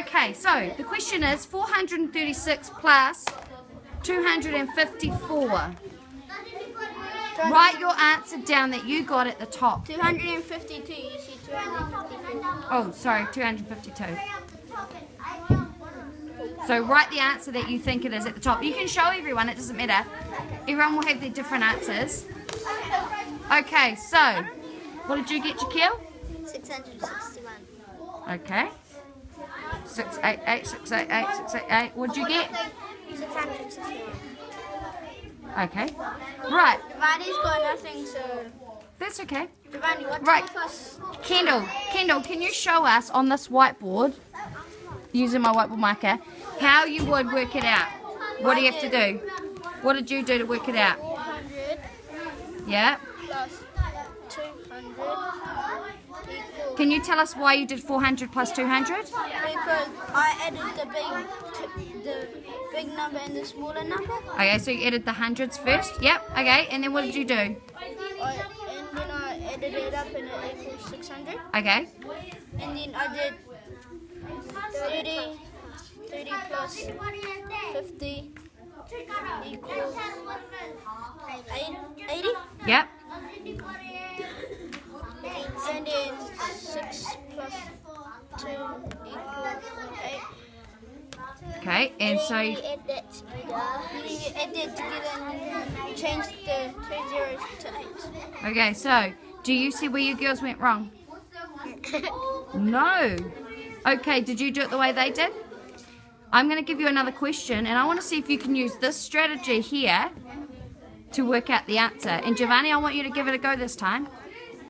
Okay, so the question is 436 plus 254. Write your answer down that you got at the top. 252, you see 254. Oh, sorry, 252. So write the answer that you think it is at the top. You can show everyone, it doesn't matter. Everyone will have their different answers. Okay, so what did you get, Jaquil? 661. Okay. 688, 688, 688. What'd you get? 661. Okay. Right, Giovanni's got nothing, so... that's okay. What's Right. plus... Kendall, Kendall, can you show us on this whiteboard, using my whiteboard marker, how you would work it out? What do you have to do? What did you do to work it out? 400 Yeah. Plus 200. Can you tell us why you did 400 plus 200? Because I added the big, the big number and the smaller number. Okay, so you added the hundreds first. Yep. Okay, and then what did you do? I, and then I added it up and it equals 600. Okay. And then I did 30, 30 plus 50 equals 80. Yep. And then 6 plus 2 equals 8. Okay, and so add that together. You add that together and change the two zeros to 8. okay, so do you see where you girls went wrong? No. Okay, did you do it the way they did? I'm going to give you another question, and I want to see if you can use this strategy here to work out the answer. And Giovanni, I want you to give it a go this time.